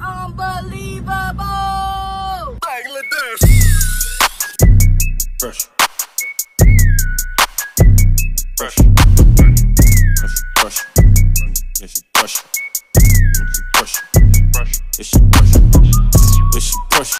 unbelievable. Bangladesh. Fresh. Fresh. Fresh. Fresh. Fresh. Fresh. Fresh. Fresh. Fresh. Fresh. Fresh. Fresh. Fresh. Fresh.